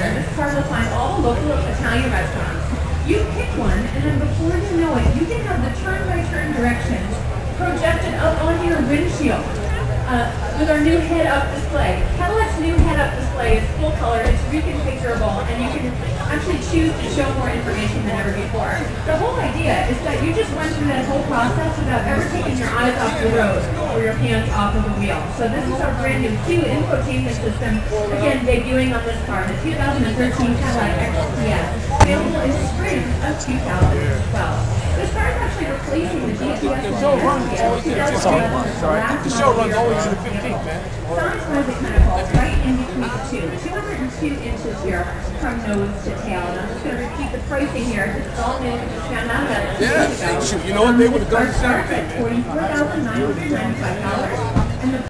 car will find all the local Italian restaurants. You pick one, and then before you know it, you can have the turn-by-turn directions projected up onto your windshield uh, with our new head-up display. Cadillac's new head-up display is full color, it's reconfigurable, and you can actually choose to show more information than ever before. The whole idea is that you just went through that whole process without ever taking your eyes off the road or your hands off of the wheel. So this is our brand new CUE infotainment system, again debuting on this car, the 2013 Cadillac XTS, available in spring of 2012. The The show runs always The show runs always to the 15th, man. It kind of right in between the two. 202 inches here from nose to tail. And I'm just going to repeat the pricing here. Is all new. Just found out about. Yeah, shoot, you know what? They would have done the same thing, at $44,995.